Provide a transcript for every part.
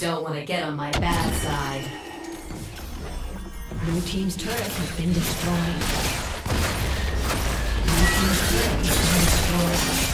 Don't want to get on my bad side. Blue Team's turret has been destroyed. Blue Team's turret has been destroyed.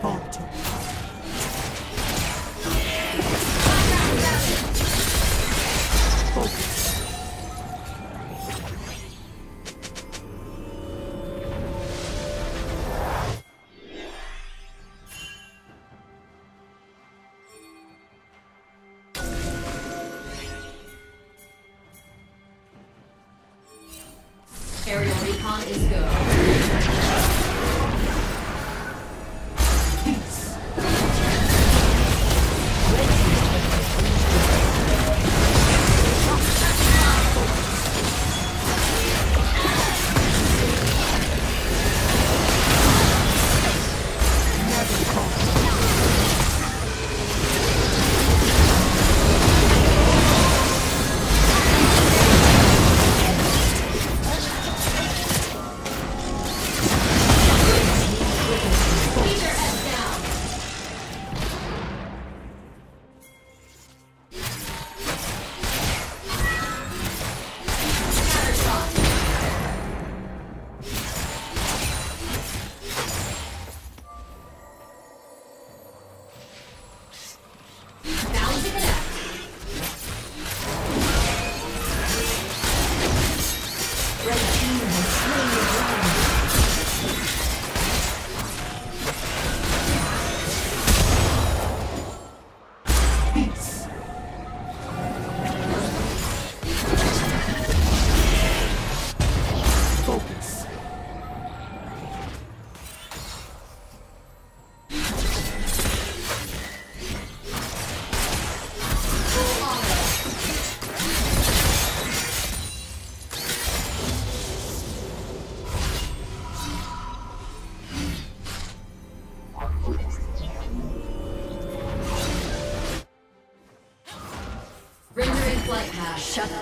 Falter.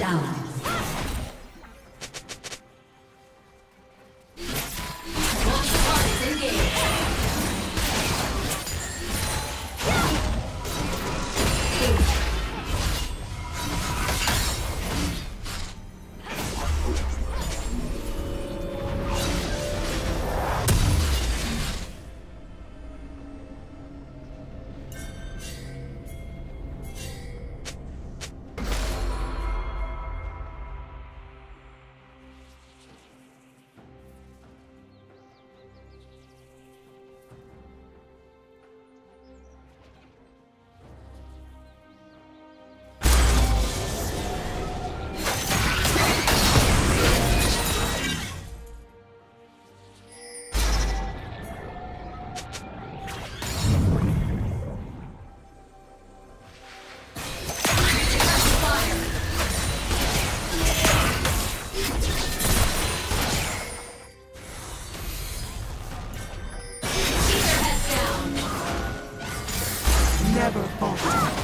down. Shut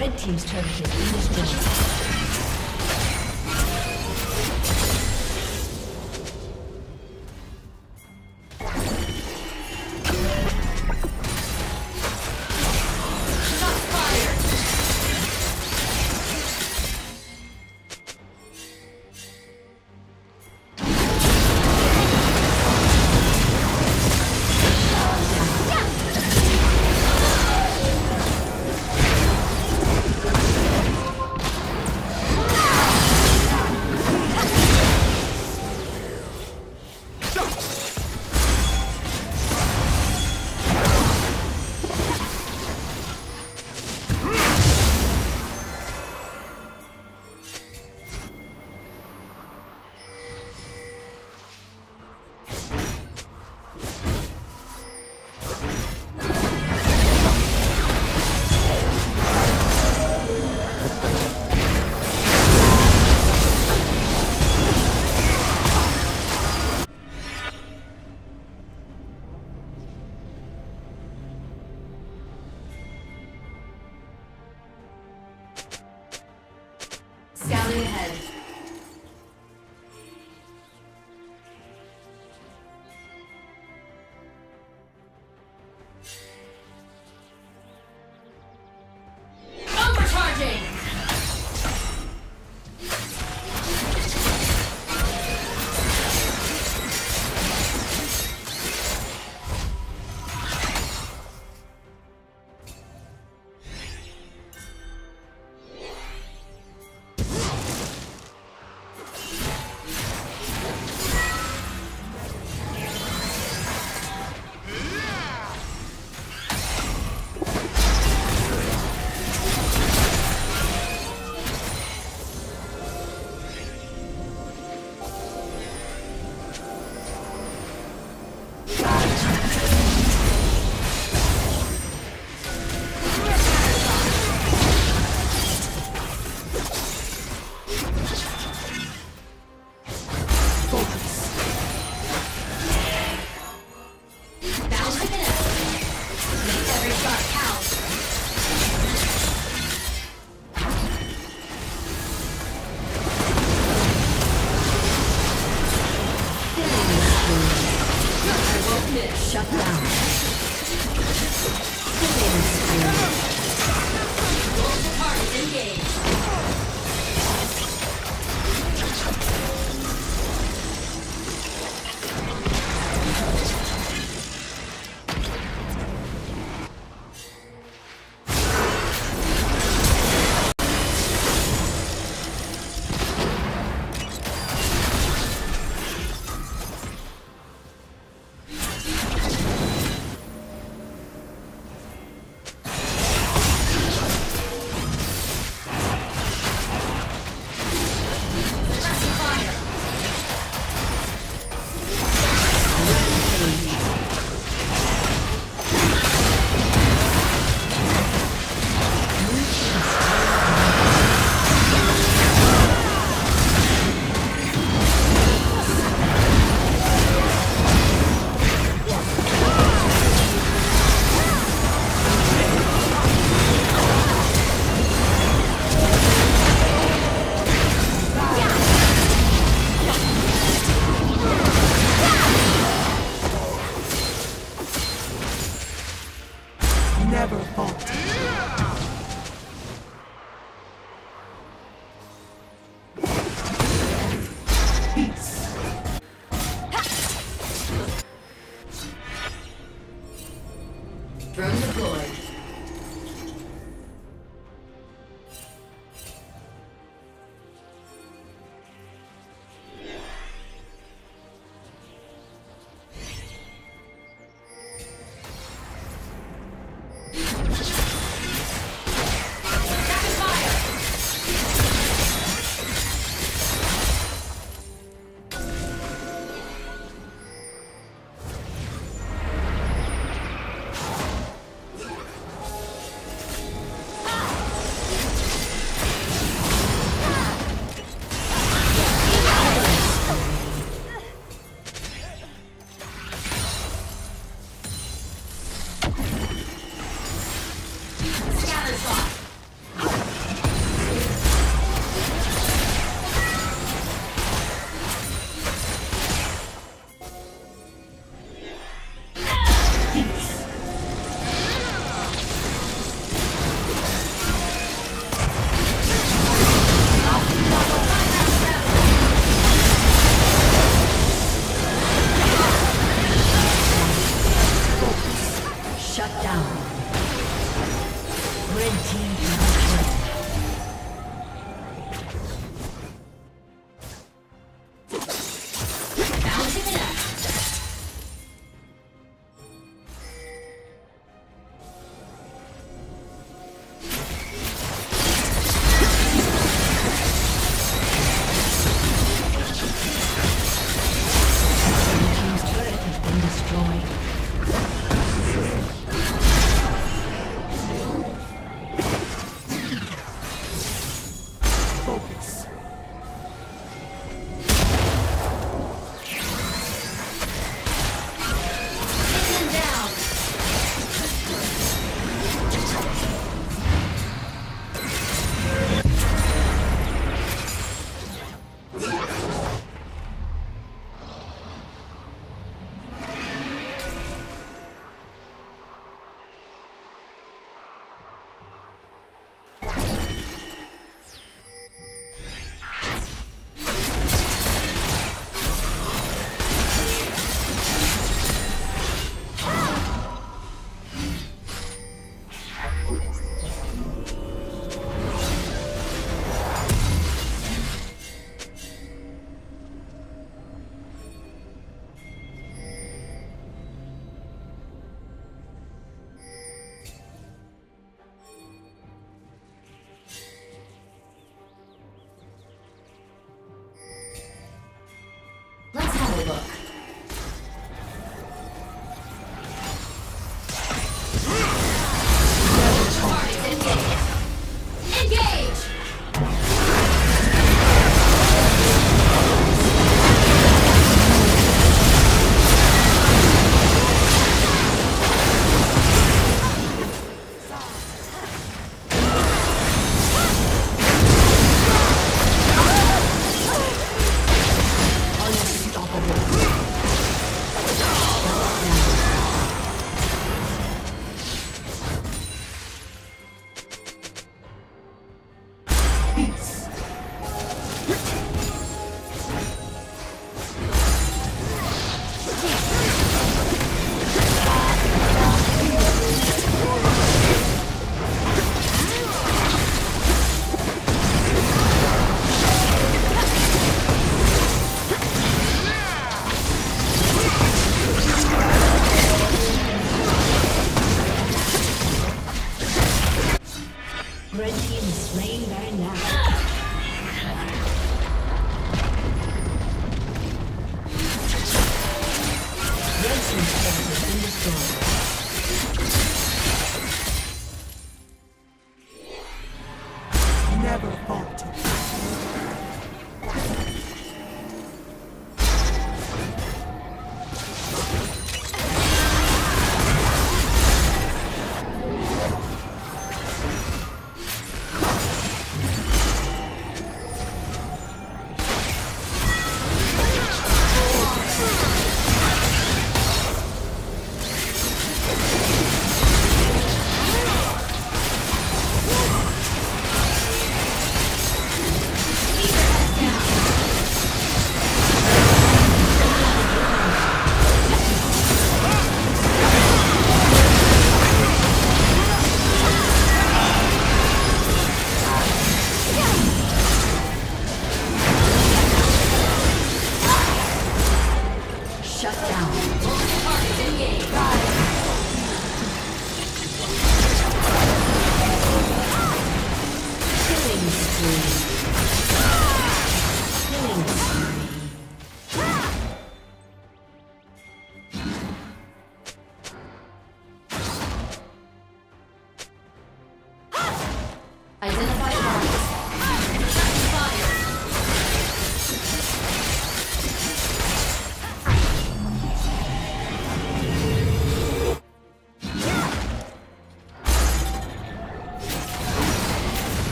down. team's turret been destroyed.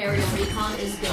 Aerial recon is go.